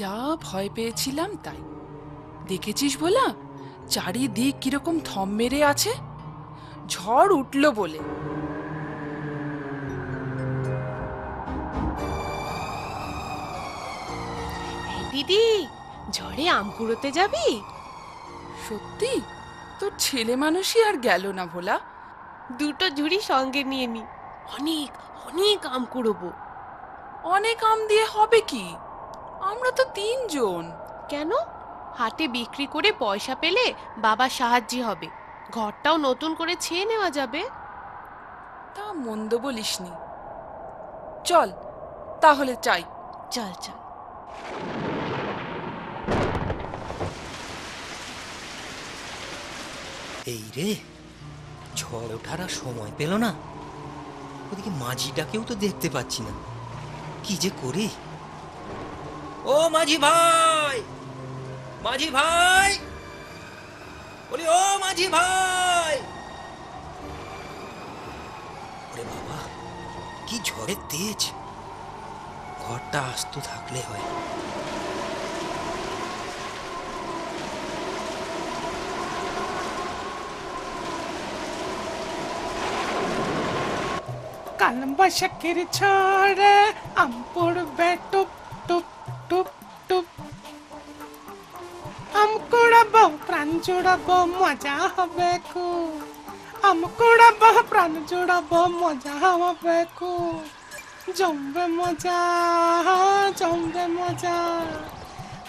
যা ভয় পেয়েছিলাম তাই। দেখেছিস বলা চারিদিক কীরকম থম মেরে আছে? ঝড় উঠল বলে। দিদি ঝড়ে আম কুড়োতে যাবি? সত্যি? তোর ছেলে মানুষই আর গেল না ভোলা। দুটো ঝুড়ি সঙ্গে নিয়ে নি। অনেক অনেক আম কুড়োবো। অনেক আম দিয়ে হবে কি? আমরা তো তিনজন। কেন? হাটে বিক্রি করে পয়সা পেলে বাবার সাহায্য হবে। ঘরটাও নতুন করে ছেয়ে নেওয়া যাবে। তা মন্দ বলিসনি। চল তাহলে চাই। চল চল। এই রে ঝড় ওঠার আর সময় পেল না। ওদিকে মাঝিটাকেও তো দেখতে পাচ্ছি না। কি যে করি? ও মাঝি ভাই মাঝি ভাই, বলি, ও মাঝি ভাই। ওরে বাবা, কি ঝড়ের তেজ। ঘরটা আস্ত থাকলে হয়। কালম বৈশাখের ঝড়ে আম পড়বে প্রাণ জোড়াবো, মজা হবে খুব আম কুড়াবো, প্রাণ জোড়াবো, মজা হবে খুব জমবে মজা জমবে মজা।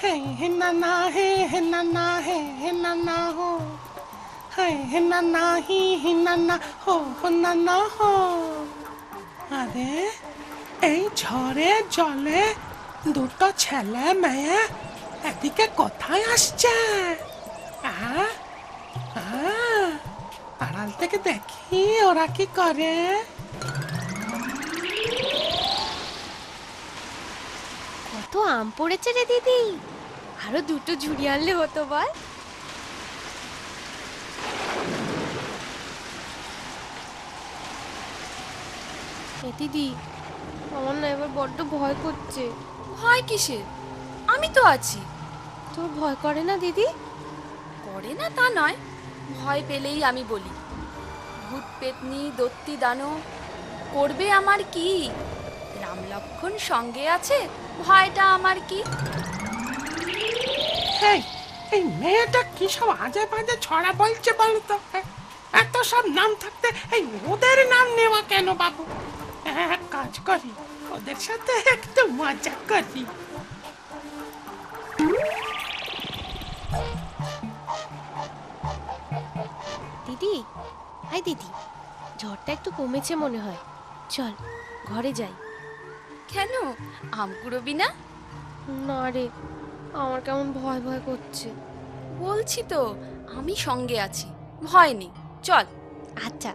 হে হে না না হে হে না না হে হে না না হো। হে হে না না হি হি না না হো হো না না হো। আরে, এই ঝড়ে জলে দুটো ছেলে মেয়ে এদিকে কোথায় আসছে? আড়াল থেকে দেখি ওরা কি করে। কত আম পড়েছে রে দিদি? আরও দুটো ঝুড়ি আনলে হতো বল। দিদি আমার না এবার বড্ড ভয় করছে। ভয় কিসের? আমি তো আছি। তোর ভয় করে না দিদি? করে না তা নয়। ভয় পেলেই আমি বলি, ভূত পেতনি, দত্তি দানো, করবে আমার কি? রাম লক্ষণ সঙ্গে আছে, ভয়টা আমার কি? এই এই মেয়েটা কি সব আজে বাজে ছড়া বলছে বলতো? এত সব নাম থাকতে এই ওদের নাম নেওয়া কেন বাবু? এক কাজ করি, ওদের সাথে একটু মজা করি। দিদি। হাই দিদি ঝড়টা একটু কমেছে মনে হয়। চল ঘরে যাই। কেন? আম কুড়োবি না? না রে আমার কেমন ভয় ভয় করছে। বলছি তো আমি সঙ্গে আছি। ভয় নেই চল। আচ্ছা।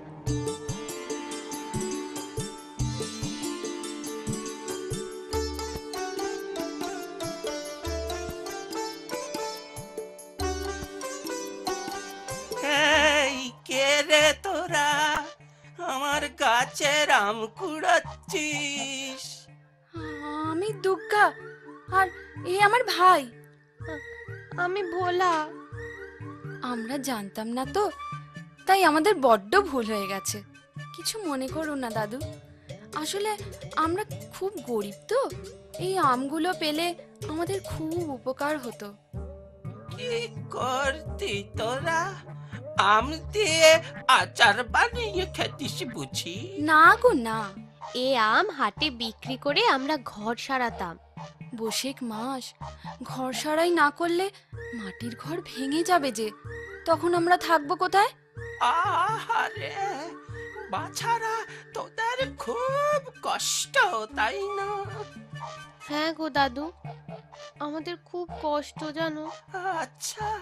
রে তোরা আমার গাছের আম কুড়াচ্ছিস। আমি দুগ্গা আর এ আমার ভাই। আমি ভোলা। আমরা জানতাম না তো তাই আমাদের বড্ড ভুল হয়ে গেছে। কিছু মনে করো না দাদু। আসলে আমরা খুব গরিব তো এই আমগুলো পেলে আমাদের খুব উপকার হতো। কি করতি তোরা? আম দিয়ে আচার বানিয়ে খেতিস বুঝি? না গো না। এ আম হাটে বিক্রি করে আমরা ঘর সারাতাম। বসেক মাস ঘর সারাই না করলে মাটির ঘর ভেঙে যাবে যে। তখন আমরা থাকব কোথায়? আহারে বাছারা তোদের খুব কষ্ট তাই না? হ্যাঁ গো দাদু। আমাদের খুব কষ্ট জানো? আচ্ছা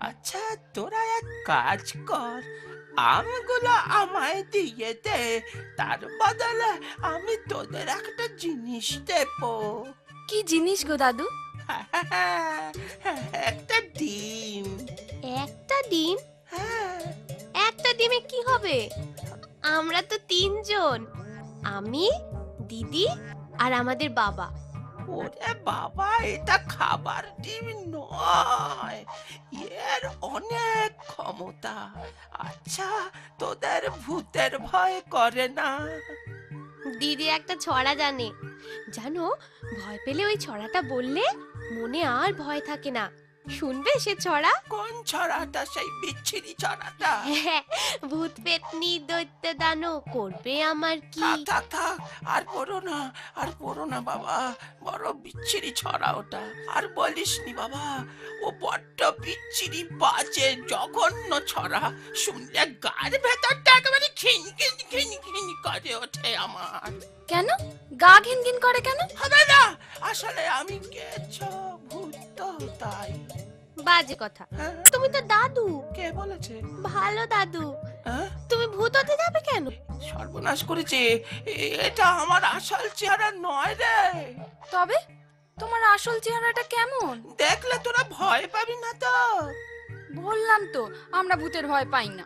আচ্ছা তোরা এক কাজ কর। আমগুলো আমায় দিয়ে দে তার বদলে আমি তোদের একটা জিনিস দেবো। কি জিনিস গো দাদু? একটা ডিম। একটা ডিম? হ্যাঁ। একটা ডিমে কি হবে? আমরা তো তিনজন। আমি দিদি আর আমাদের বাবা। ওরে বাবা, এটা খাবার ডিম নয়, এর অনেক ক্ষমতা। আচ্ছা তোদের ভূতের ভয় করে না। দিদি একটা ছড়া জানে। জানো, ভয় পেলে ওই ছড়াটা বললে মনে আর ভয় থাকে না। শুনবে সে ছড়া? কোন ছড়াটা? সেই বিচ্ছিরি ছড়াটা। ভূত পেতনি দৈত্য দানো করবে আমার কি? থাক থাক থাক আর পড়ো না আর পড়ো না বাবা বড় বিচ্ছিরি ছড়া ওটা। আর বলিস নি বাবা ও বড্ড বিচ্ছিরি বাজে জঘন্য ছড়া। শুনলে গার ভেতরটা একেবারে খিন খিন খিন খিন করে ওঠে আমার। কেন? গা ঘিন ঘিন করে কেন? হবে না আসলে আমি কেছ ভূত তো তাই। বাজে কথা। হ্যাঁ? তুমি তো দাদু। কে বলেছে? ভালো দাদু। হ্যাঁ? তুমি ভূত হতে যাবে কেন? সর্বনাশ করেছে। এটা আমার আসল চেহারা নয় রে। তবে তোমার আসল চেহারাটা কেমন? দেখলে তোরা ভয় পাবি না তো। বললাম তো আমরা ভূতের ভয় পাই না।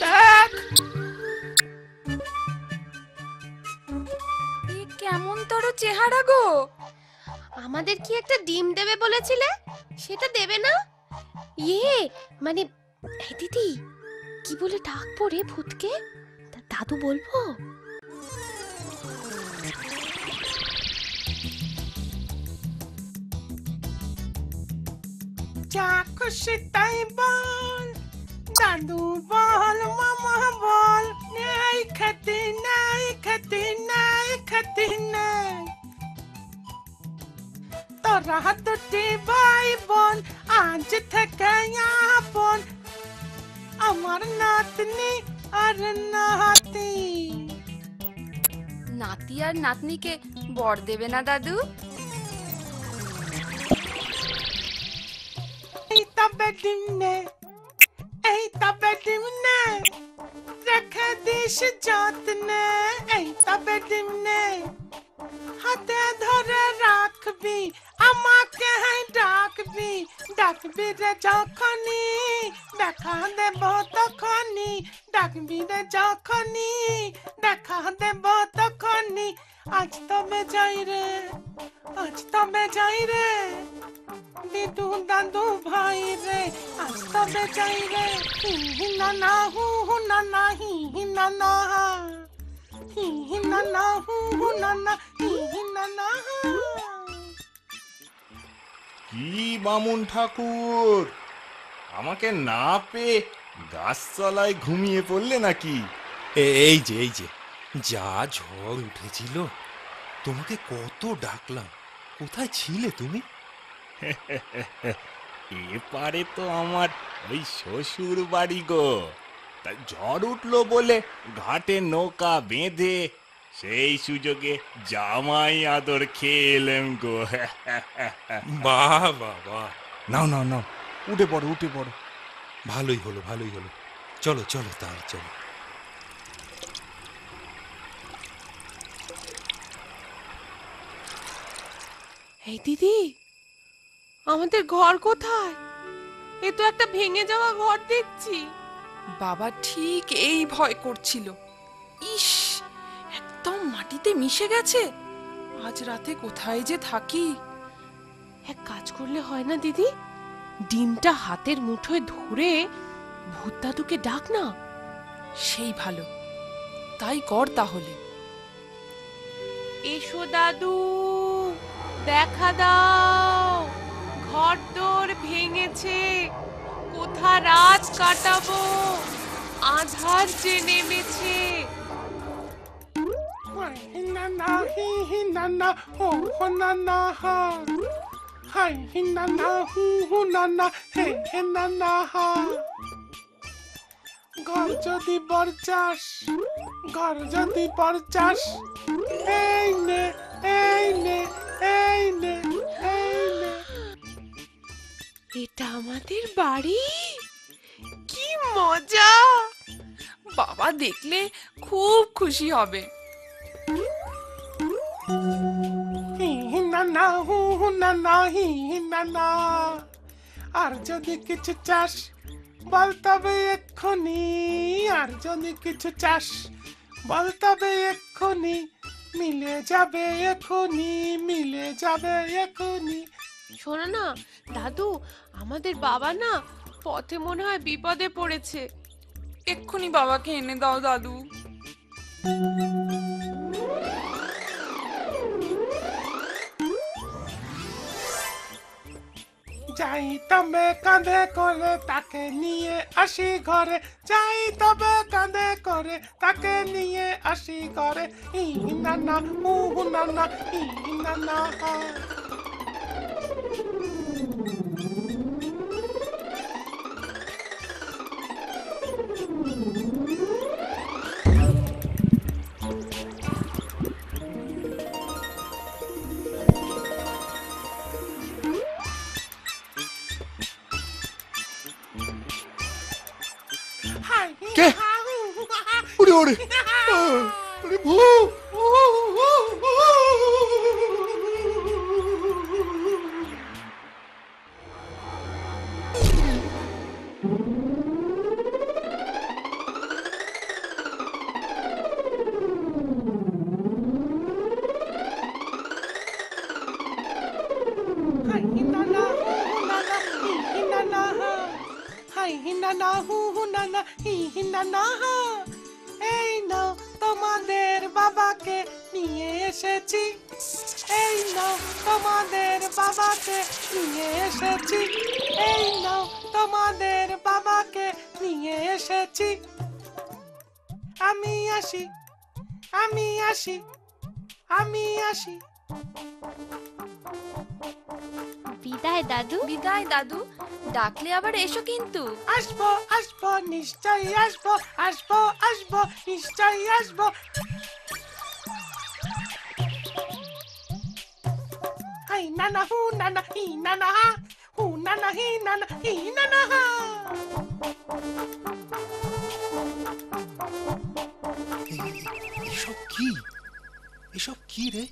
দেখ। কেমন তোর চেহারা গো। আমাদের কি একটা ডিম দেবে বলেছিলে? সেটা দেবে না? ইয়ে মানে এই দিদি, কি বলে ডাক পড়ে ভূতকে? দাদু বলব? যা খুশি তাই বল, দাদু বল, মামা বল, নেই খেতে, নাই খেতে নাই খেতে, নাই। তোরা দুটি ভাই বোন আজ থেকে আপন আমার নাতনি আর নাতি। নাতি আর নাতনিকে বর দেবে না দাদু? এই তবে ডিমনে এই তবে ডিমনে রেখে দিস যত্নে। এই তবে ডিমনে হাতে ধরে রাখবি ডাকবি রে যখনই, দেখা দেব তখনই, ডাকবি রে যখনই, দেখা দেব তখনই। আজ তবে যাই রে, আজ তবে যাই রে দিদু দাদু ভাই রে, আজ তবে যাই রে। হি না না হু হু না না, হি হি না না, হি হি না না, হু হু না না, হি হি না না। কি বামুন ঠাকুর? আমাকে না পেয়ে গাছতলায় ঘুমিয়ে পড়লে নাকি? এই যে এই যে যা ঝড় উঠেছিল তোমাকে কত ডাকলাম। কোথায় ছিলে তুমি? এপারে তো আমার ওই শ্বশুর বাড়ি গো। তা ঝড় উঠল বলে ঘাটে নৌকা বেঁধে সেই সুযোগে জামাই আদর খেয়ে এলেম গো। বাহ বাহ বাহ নাও নাও নাও। উঠে পড়ো উঠে পড়ো। ভালোই হলো ভালোই হলো। চলো চলো তাহলে চলো। এই দিদি আমাদের ঘর কোথায়? এ তো একটা ভেঙে যাওয়া ঘর দেখছি। বাবা ঠিক এই ভয় করছিল। ইস মাটিতে মিশে গেছে? আজ রাতে কোথায় যে থাকি? এক কাজ করলে হয় না, দিদি। ডিমটা হাতের মুঠোয় ধরে ভূত দাদুকে ডাক না। সেই ভালো। তাই কর তাহলে। এসো দাদু, দেখা দাও। ঘর দোর ভেঙেছে। কোথা রাত কাটাবো? আধার যে নেমেছে। ঘর যদি এই নে এটা আমাদের বাড়ি? কি মজা! বাবা দেখলে খুব খুশি হবে। না না হি হি না না। আর যদি কিছু চাস বল তবে এক্ষুনি। আর যদি কিছু চাস বল তবে এক্ষুনি। মিলে যাবে এখনি মিলে যাবে এখনি। শোনো না দাদু আমাদের বাবা না পথে মনে হয় বিপদে পড়েছে। এক্ষুনি বাবাকে এনে দাও দাদু। যাই তবে কাঁধে করে তাকে নিয়ে আসি ঘরে। যাই তবে কাঁধে করে তাকে নিয়ে আসি ঘরে। ই নানা উ নানা ই নানা হা। হাই কে? হা, হাই হি নানা হু হু নানা হি হি নানা হা এই নাও তোমাদের বাবাকে নিয়ে এসেছি এই নাও তোমাদের বাবাকে নিয়ে এসেছি এই নাও তোমাদের বাবাকে নিয়ে এসেছি আমি আসি আমি আসি আমি আসি বিদায় দাদু। বিদায় দাদু। ডাকলে আবার এসো কিন্তু। আসব আসব নিশ্চয়ই আসব আসব আসব নিশ্চয়ই আসব। হাই নানা হু নানা হি নানা হা। হু নানা হি নানা হি নানা হা। এসব কি? এসব কি রে?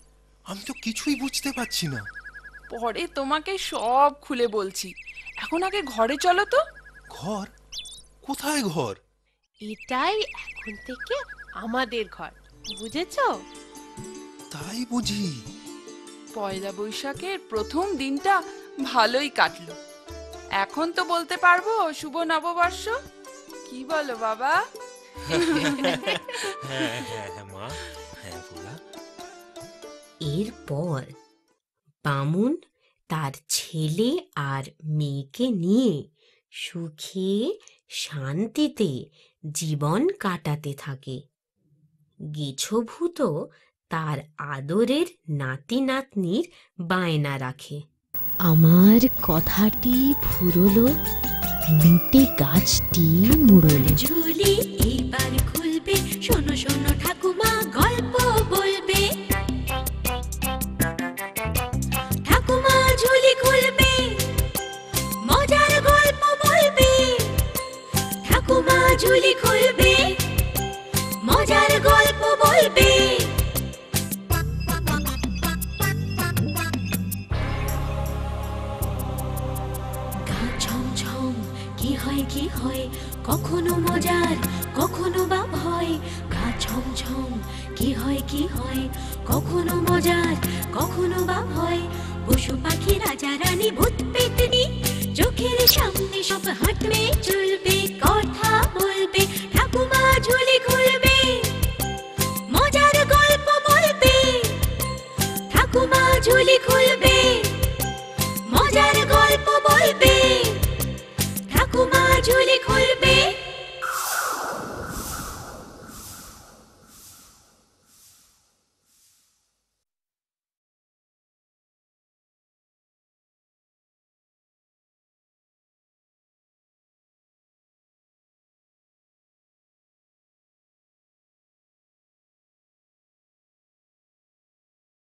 আমি তো কিছুই বুঝতে পারছি না। পরে তোমাকে সব খুলে বলছি। এখন আগে ঘরে চলো তো। ঘর? কোথায় ঘর? এটাই এখন থেকে আমাদের ঘর বুঝেছ? তাই বুঝি। পয়লা বৈশাখের প্রথম দিনটা ভালোই কাটলো। এখন তো বলতে পারব শুভ নববর্ষ। কি বলো বাবা? তার ছেলে আর মেয়েকে নিয়ে সুখে শান্তিতে জীবন কাটাতে থাকে। গেছভূত তার আদরের নাতি নাতনির বায়না রাখে। আমার কথাটি ফুরলো লুটে গাছটি মুড়লো। ঝুলি হয় কি হয়? কখনো মজার, কখনো বা ভয়। গা ছমছম কি হয় কি হয়? কখনো মজার, কখনো বা ভয়। পশু পাখি, রাজা রানী, ভূত পেতনি, চোখের সামনে সব হাঁটবে, চলবে, কথা বলবে, ঠাকুমা ঝুলি খুলবে মজার গল্প বলবে, ঠাকুমা ঝুলি খুলবে